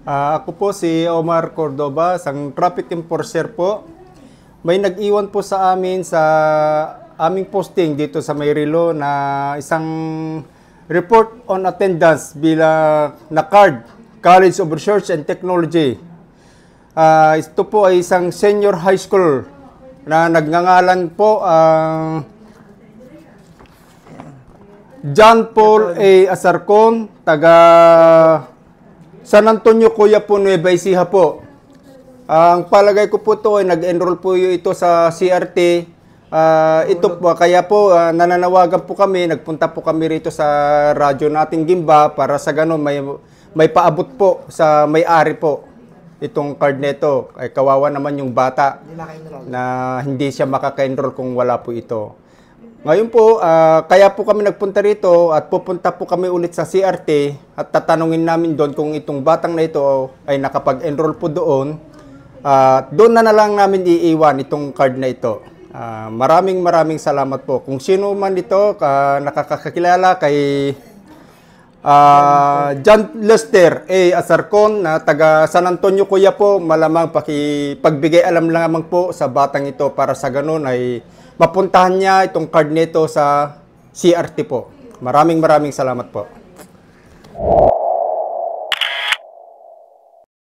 Ah, ako po si Omar Cordoba, isang traffic enforcer po. May nag-iwan po sa amin sa aming posting dito sa Mayrilo na isang report on attendance bilang na card, College of Research and Technology. Ah, ito po ay isang senior high school na nagngangalan po ang John Paul A. Asarcon, taga San Antonio, Kuya po, Nueva Ecija po. Ang palagay ko po to ay nag-enroll po ito sa CRT. Ah, ito po, kaya po ah, nananawagan po kami, nagpunta po kami rito sa radyo nating Gimba para sa ganun may, may paabot po sa may-ari po itong card nito. Ay kawawa naman yung bata na hindi siya makaka-enroll kung wala po ito. Ngayon po, ah, kaya po kami nagpunta rito at pupunta po kami ulit sa CRT at tatanungin namin doon kung itong batang na ito ay nakapag-enroll po doon. At doon na na lang namin iiwan itong card na ito. Ah, maraming maraming salamat po. Kung sino man ito ka nakakakilala kay Ah, John Lester A. Asarcon na taga San Antonio Kuya po, malamang pakipagbigay alam lamang po sa batang ito para sa ganun ay mapuntahan niya itong card nito sa CRT po. Maraming maraming salamat po.